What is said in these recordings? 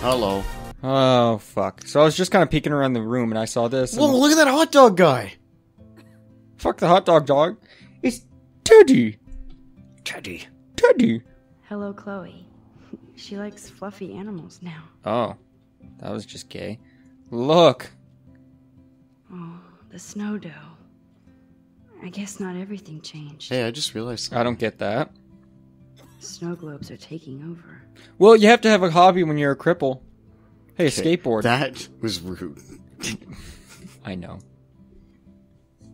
Hello. Oh fuck. So I was just kind of peeking around the room and I saw this. and- Whoa, look at that hot dog guy. Fuck the hot dog dog. It's Teddy. Teddy. Teddy. Hello, Chloe. She likes fluffy animals now. Oh, that was just gay. Look. Oh, the snow dough. I guess not everything changed. Hey, I just realized. I don't get that. Snow globes are taking over. Well, you have to have a hobby when you're a cripple. Hey, a Okay, skateboard. That was rude. I know.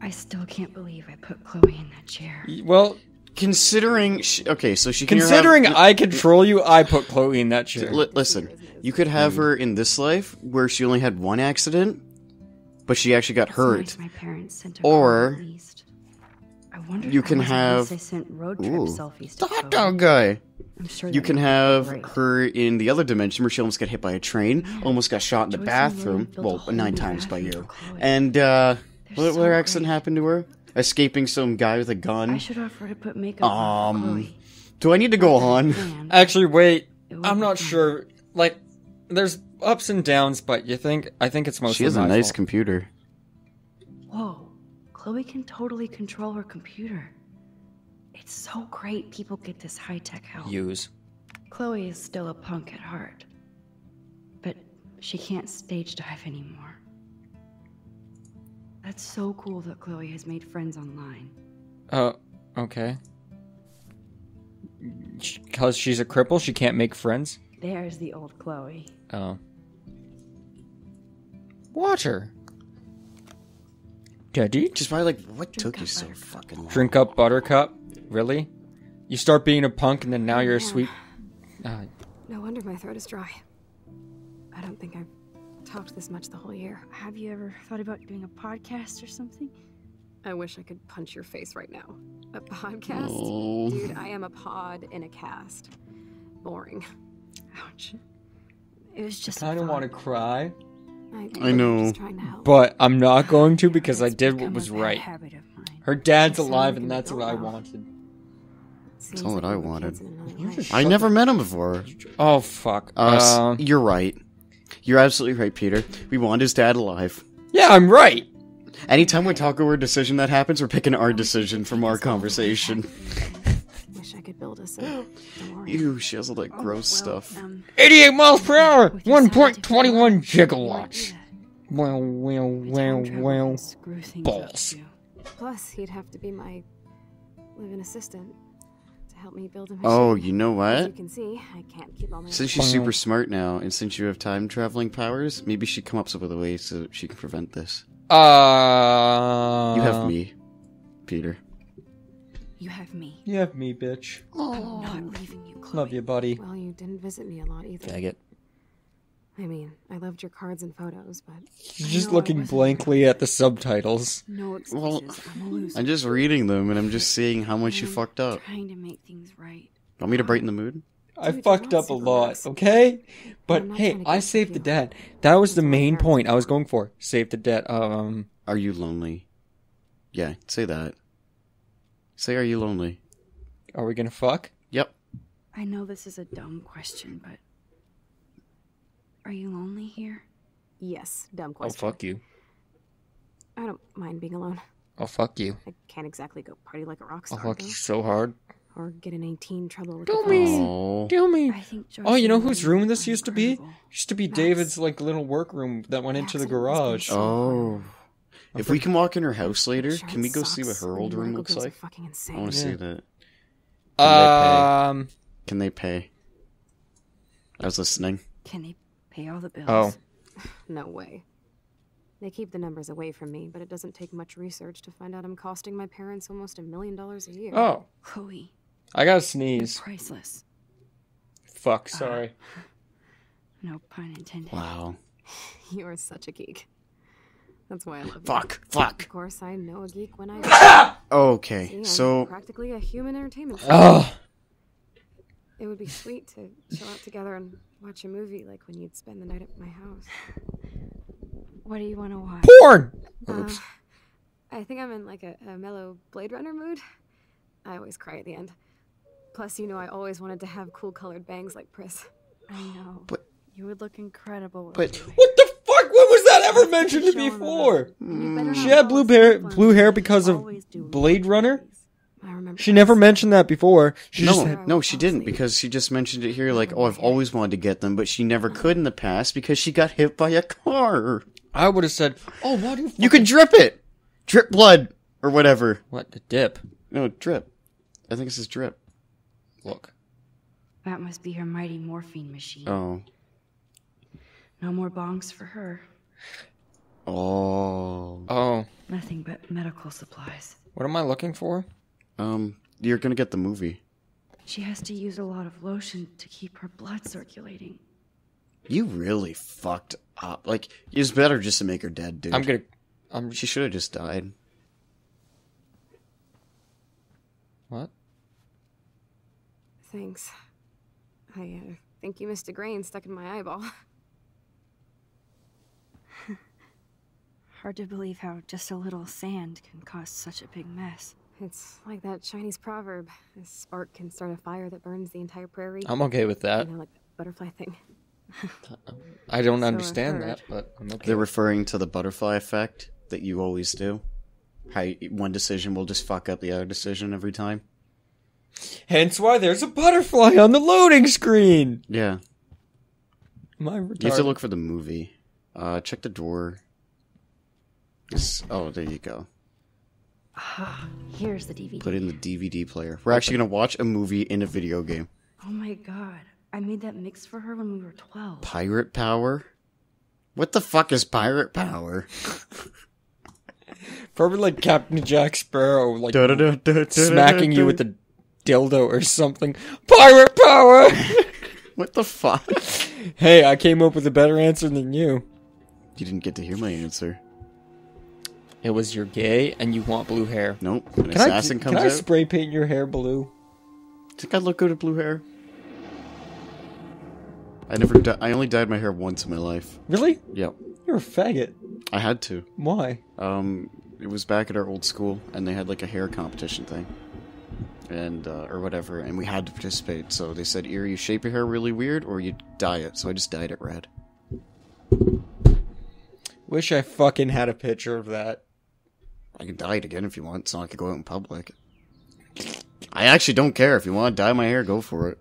I still can't believe I put Chloe in that chair. Well, Considering, she, okay, so she can considering have, I control you, I put Chloe in that chair. Li- listen, you could have her in this life where she only had one accident, but she actually got hurt. nice my parents sent her Or home at least. I wonder you can have- ones they sent road trip Ooh, selfies to the hot dog guy. I'm sure You can have great. her in the other dimension where she almost got hit by a train, almost got shot in the Joyce and bathroom. Well, nine times by you. And uh, They're what, what so accident great. happened to her? Escaping some guy with a gun. I should offer to put makeup on for Um, Chloe. Do I need to go on? Man, Actually, wait. I'm not fun. sure. Like, there's ups and downs, but you think I think it's mostly She has a nice fault. computer. Whoa, Chloe can totally control her computer. It's so great people get this high tech help. use. Chloe is still a punk at heart, but she can't stage dive anymore. That's so cool that Chloe has made friends online. Uh, okay. Because she's a cripple, she can't make friends. There's the old Chloe. Oh. Water. Daddy? Just probably like, what took you so Buttercup. fucking long? Drink up buttercup? Really? You start being a punk and then now you're a sweet. Uh, No wonder my throat is dry. I don't think I've talked this much the whole year. Have you ever thought about doing a podcast or something? I wish I could punch your face right now. A podcast? Oh. Dude, I am a pod in a cast. Boring. Ouch. It was just. I kind of want to cry, I, I know. I'm just trying to help. but I'm not going to because I did what was right. Habit of mine. Her dad's Just alive and that's what I wanted. Seems all what I wanted. kids in another You life. just- I never met him before. Oh, fuck. Uh, Uh, you're right. You're absolutely right, Peter. We want his dad alive. yeah, I'm right. Anytime we talk over a decision that happens, we're picking our decision from our conversation. Wish build us a DeLorean. Ew, she has all that gross Well, stuff. Um, 88 miles per hour, 1.21 scientific knowledge, you might do gigawatts. Well, well, well, well. can screw things balls. Plus, he'd have to be my live-in assistant to help me build a machine. Oh, you know As you what? can see, I can't keep all my. Since she's super smart now, and since you have time traveling powers, maybe she come up with a way so she can prevent this. Uh. You have me, Peter. You have me. You have me, bitch. I'm not leaving you, Chloe. Love you, buddy. Well, you didn't visit me a lot either. Faggot. I mean, I loved your cards and photos, but She's I just looking blankly at the subtitles. No excuses. Well, I'm a loser. I'm just reading them, and I'm just seeing how much you I'm fucked up. Trying to make things right. Want me to brighten the mood? I Dude, you're fucked up a lot, nice. okay? But hey, I saved the debt. That was the That's what my main point I was going for. Save the debt. Um, Are you lonely? Yeah, say that. Say, are you lonely? are we gonna fuck? Yep. I know this is a dumb question, but are you lonely here? yes, dumb question. Oh question. fuck you. I don't mind being alone. Oh fuck you. I can't exactly go party like a rock star. Oh star, fuck though, you so hard. or get in any teen trouble with Do the me. police. Oh. Do me. I think. Joyce Oh, you know whose room this are used to be? incredible. Used to be Max. David's like little workroom that went into the garage. been Oh. If we can walk in her house later, Sure, can we it go see what her old room looks like? Fucking I want to Yeah. see that. Can they Um. Can they pay? I was listening. Can they pay all the bills? Oh. No way. They keep the numbers away from me, but it doesn't take much research to find out I'm costing my parents almost a million dollars a year. Oh. Chloe, I gotta sneeze. priceless. Fuck. Sorry. No pun intended. Wow. You are such a geek. That's why I love you. Fuck. Fuck. Of course, I know a geek when I see. Okay. I'm So practically a human entertainment. system. Oh. It would be sweet to chill out together and watch a movie, like when you'd spend the night at my house. What do you want to watch? Porn. Uh, I think I'm in like a, a mellow Blade Runner mood. I always cry at the end. Plus, you know, I always wanted to have cool colored bangs like Pris. I know. But You would look incredible. with But- blue What the fuck? When was that ever mentioned Showing before? hair. And you better hmm. She had blue hair, blue hair because of Blade Runner. She never mentioned that before. She no, just had- no, she didn't because she just mentioned it here. Like, oh, I've always wanted to get them, but she never could in the past because she got hit by a car. I would have said, "Oh, why do you?" You could drip it, drip blood or whatever. What the dip? No, drip. I think this is drip. Look, That must be her mighty morphine machine. Oh, No more bongs for her. Oh. oh, Nothing but medical supplies. what am I looking for? Um, you're gonna get the movie. She has to use a lot of lotion to keep her blood circulating. You really fucked up. Like, it's better just to make her dead, dude. I'm gonna. I'm. She should have just died. What? Thanks. I uh, think you missed a grain stuck in my eyeball. Hard to believe how just a little sand can cause such a big mess. It's like that Chinese proverb: "A spark can start a fire that burns the entire prairie." I'm okay with that. you know, like the butterfly thing. I don't So understand heard. that, but I'm okay. They're referring to the butterfly effect that you always do. How y- one decision will just fuck up the other decision every time. Hence why there's a butterfly on the loading screen. Yeah. Am I retarded? You have to look for the movie. Uh, check the drawer. Yes. Oh, there you go. Ah, here's the DVD. Put in the DVD player. We're actually gonna watch a movie in a video game. Oh my god. I made that mix for her when we were 12. Pirate power? What the fuck is pirate power? Probably like Captain Jack Sparrow, like smacking you with a dildo or something. Pirate power! What the fuck? hey, I came up with a better answer than you. You didn't get to hear my answer. It was you're gay and you want blue hair. Nope. An Can I, assassin can comes I out. spray paint your hair blue? Think I look good with blue hair? I never. Di- I only dyed my hair once in my life. Really? Yep. You're a faggot. I had to. Why? Um, it was back at our old school, and they had like a hair competition thing, and uh, or whatever, and we had to participate. So they said, either you shape your hair really weird, or you dye it. So I just dyed it red. Wish I fucking had a picture of that. I can dye it again if you want, so I could go out in public. I actually don't care if you want to dye my hair, go for it.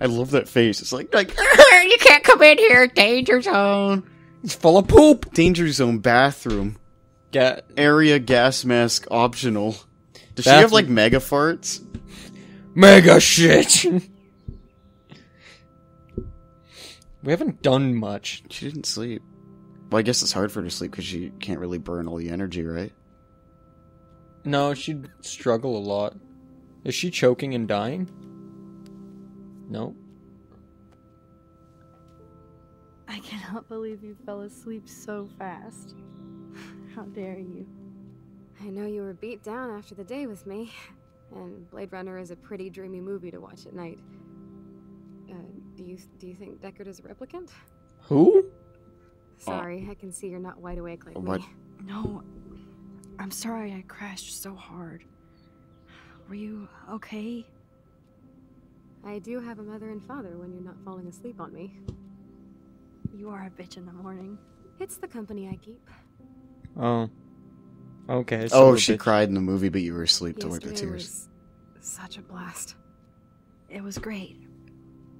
I love that face. It's like, like you can't come in here, danger zone. It's full of poop. Danger zone bathroom Ga- area gas mask optional. Does she have like mega farts? Mega shit. we haven't done much. She didn't sleep. Well, I guess it's hard for her to sleep because she can't really burn all the energy, right? No, she'd struggle a lot. Is she choking and dying? No. I cannot believe you fell asleep so fast. How dare you? I know you were beat down after the day with me, and Blade Runner is a pretty dreamy movie to watch at night. Uh, do you do you think Deckard is a replicant? Who? Oh. Sorry, I can see you're not wide awake like What? me. No. I'm sorry I crashed so hard. Were you okay? I do have a mother and father when you're not falling asleep on me. You are a bitch in the morning. It's the company I keep. Oh. Okay. oh, she bitch. cried in the movie, but you were asleep to wipe the tears. was such a blast. It was great.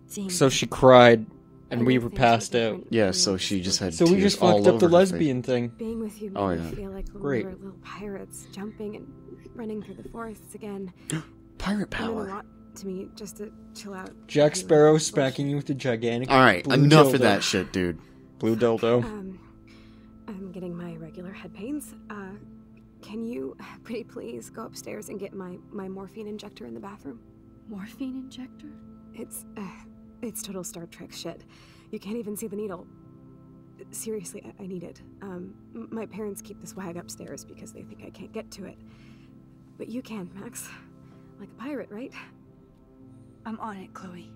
Seeing So she cried, and we were passed out. Yeah, so she just had So we tears just all fucked up the over her face. lesbian thing. Being with you made Oh, me yeah. feel like we Great. were little pirates jumping and running through the forests again. Pirate It meant a power. lot to me just to chill out. Jack Sparrow relax. smacking you with a gigantic. All right, blue enough dildo. of that shit, dude. Blue dildo. Um, I'm getting my regular head pains. Uh, can you, pretty please, go upstairs and get my my morphine injector in the bathroom? morphine injector? It's, uh, it's total Star Trek shit. You can't even see the needle. Seriously, I, I need it. Um, my parents keep this wag upstairs because they think I can't get to it. But you can, Max. Like a pirate, right? I'm on it, Chloe.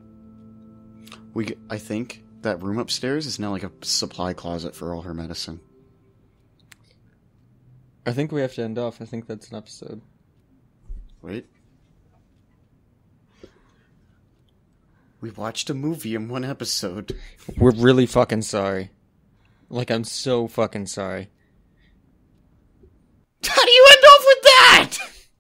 We, I think that room upstairs is now like a supply closet for all her medicine. I think we have to end off. I think that's an episode. Wait, We watched a movie in one episode. We're really fucking sorry. Like, I'm so fucking sorry.